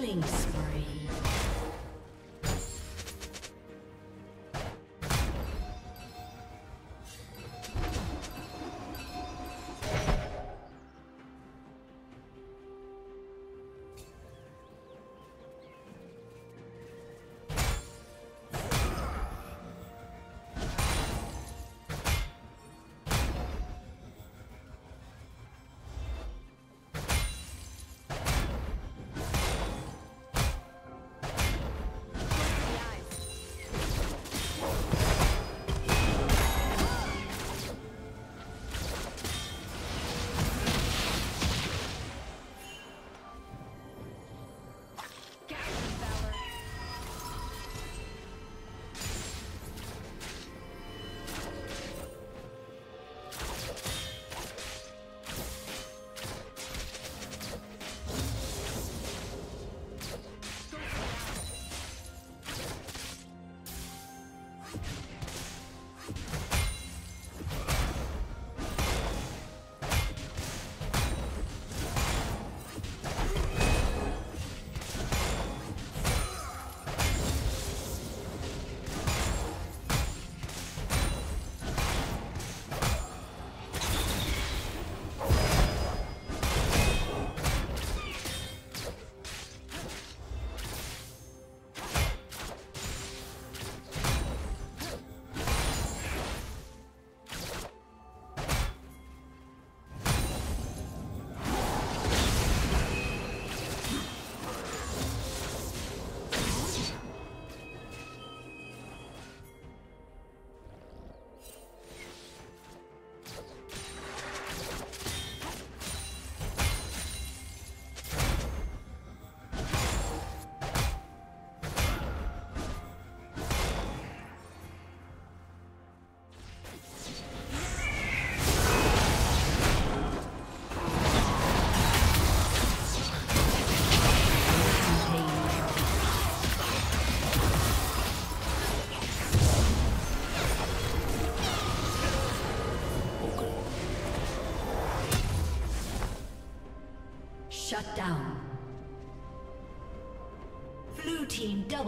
Killing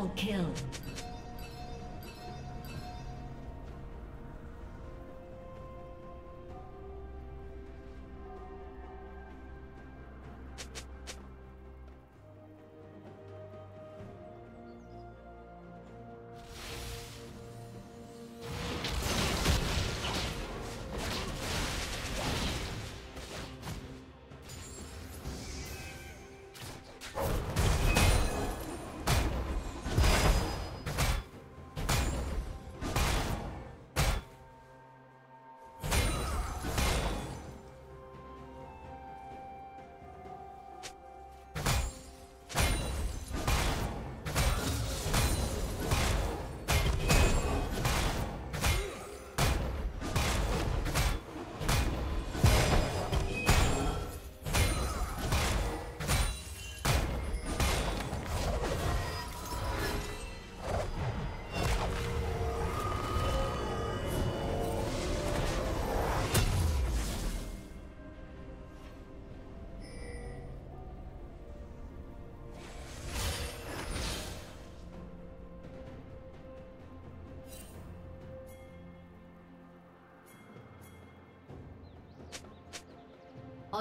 double kill.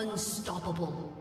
Unstoppable.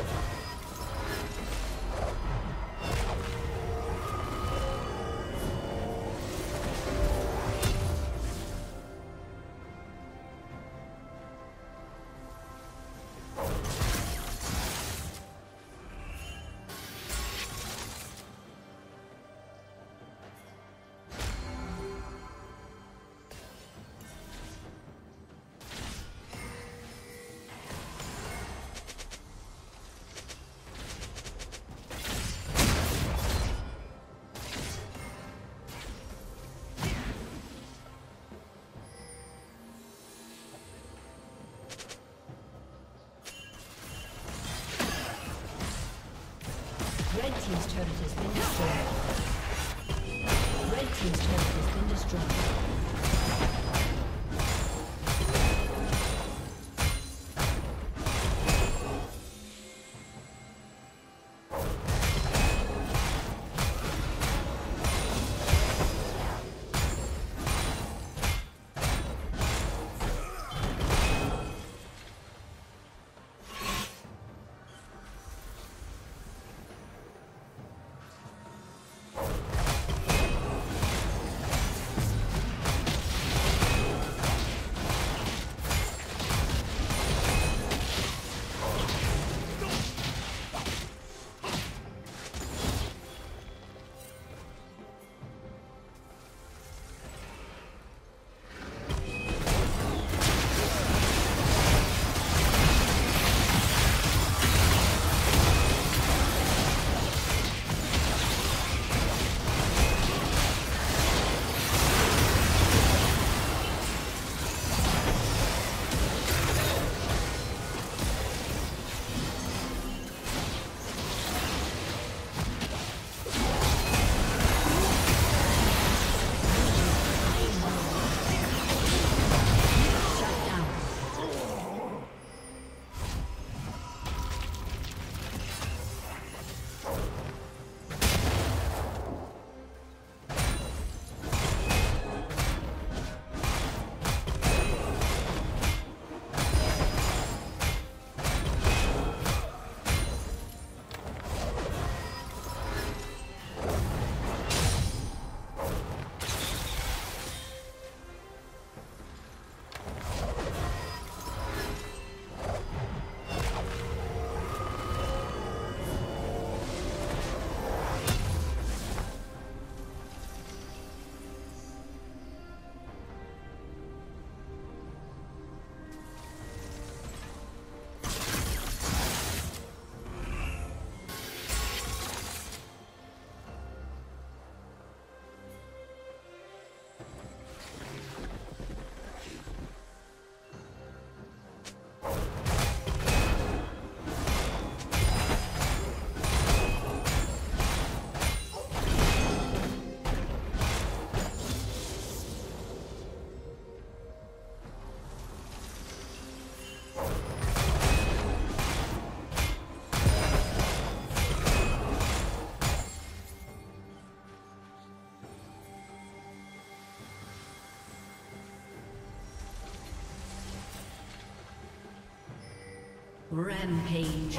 Rampage.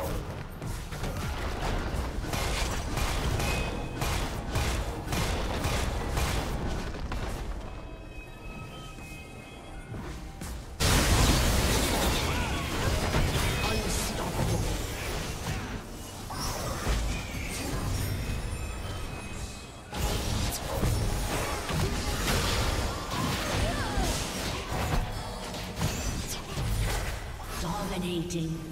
Dominating.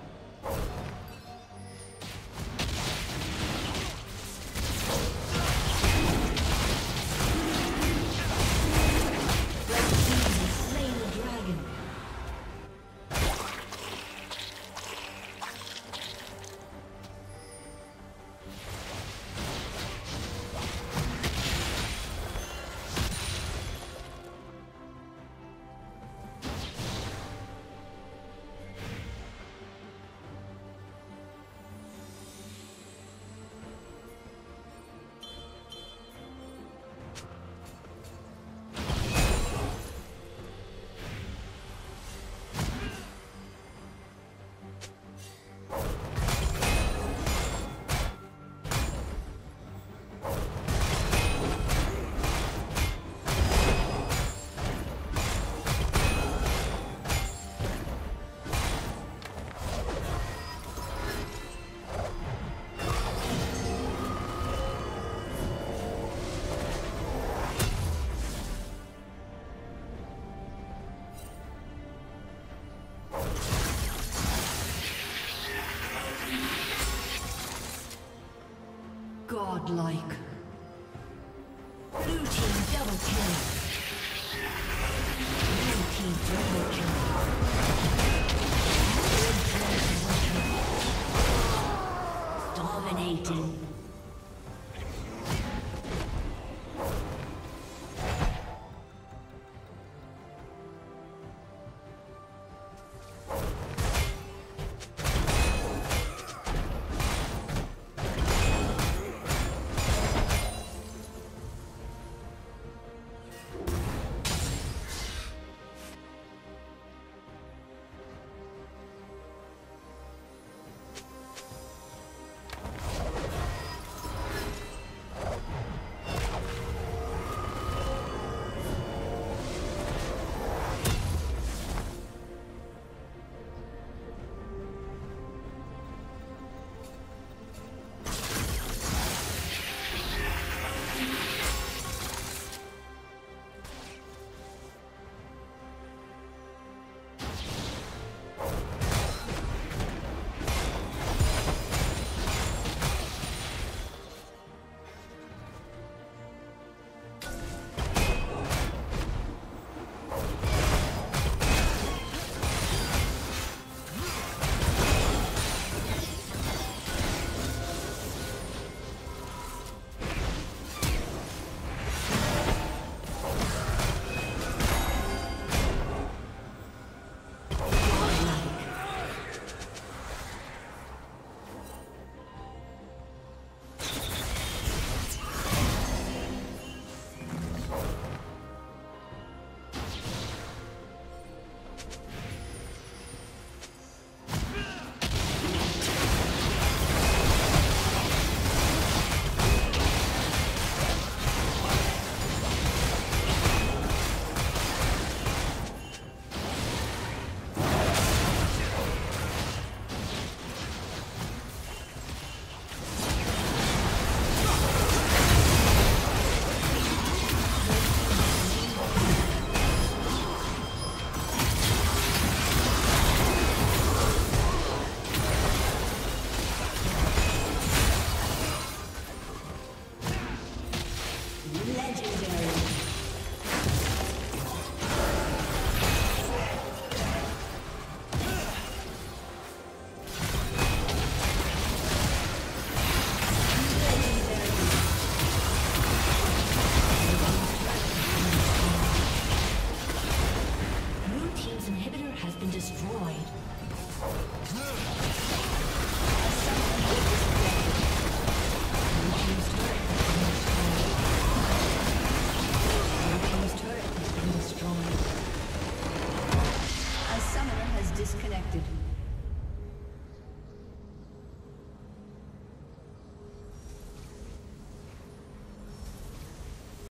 Godlike. Blue team double kill. Blue team double kill.